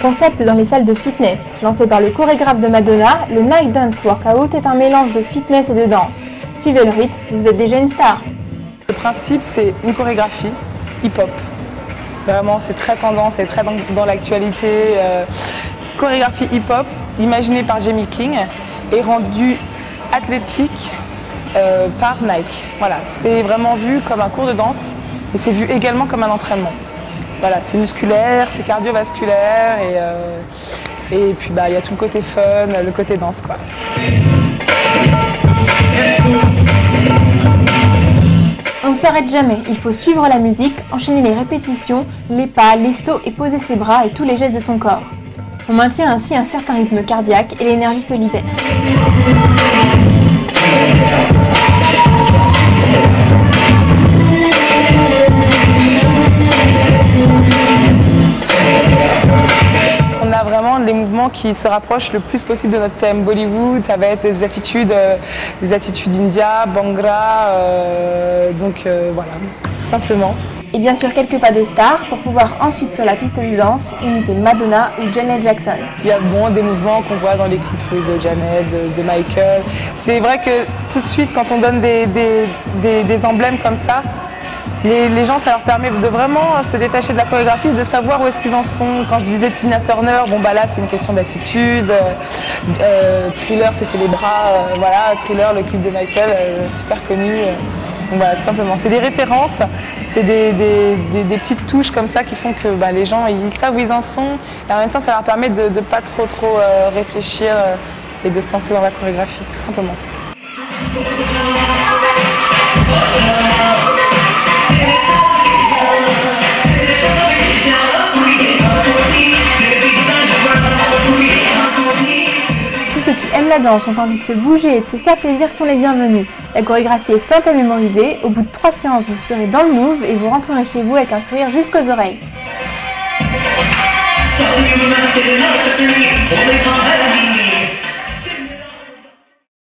concept dans les salles de fitness. Lancé par le chorégraphe de Madonna, le Night Dance Workout est un mélange de fitness et de danse. Suivez le rythme, vous êtes déjà une star. Le principe, c'est une chorégraphie hip-hop. Vraiment, c'est très tendance et très dans, l'actualité. Euh, chorégraphie hip-hop, imaginée par Jamie King et rendue athlétique euh, par Nike. Voilà, c'est vraiment vu comme un cours de danse et c'est vu également comme un entraînement. Voilà, c'est musculaire, c'est cardiovasculaire et, euh, et puis bah il y a tout le côté fun, le côté danse quoi. On ne s'arrête jamais, il faut suivre la musique, enchaîner les répétitions, les pas, les sauts et poser ses bras et tous les gestes de son corps. On maintient ainsi un certain rythme cardiaque et l'énergie se libère. Qui se rapprochent le plus possible de notre thème Bollywood. Ça va être des attitudes, euh, des attitudes India, Bangra, euh, donc euh, voilà, tout simplement. Et bien sûr quelques pas de star pour pouvoir ensuite sur la piste de danse imiter Madonna ou Janet Jackson. Il y a bon des mouvements qu'on voit dans les clips de Janet, de, de Michael. C'est vrai que tout de suite quand on donne des, des- des- des emblèmes comme ça, les, gens ça leur permet de vraiment se détacher de la chorégraphie, de savoir où est-ce qu'ils en sont. Quand je disais Tina Turner, bon bah là c'est une question d'attitude. Euh, euh, thriller c'était les bras, euh, voilà, Thriller, le clip de Michael, euh, super connu. euh. Voilà, tout simplement. C'est des références, c'est des, petites touches comme ça qui font que bah, les gens ils savent où ils en sont. Et en même temps, ça leur permet de ne pas trop trop euh, réfléchir euh, et de se lancer dans la chorégraphie, tout simplement. La danse ont envie de se bouger et de se faire plaisir sont les bienvenus. La chorégraphie est simple à mémoriser. Au bout de trois séances, vous serez dans le move et vous rentrerez chez vous avec un sourire jusqu'aux oreilles.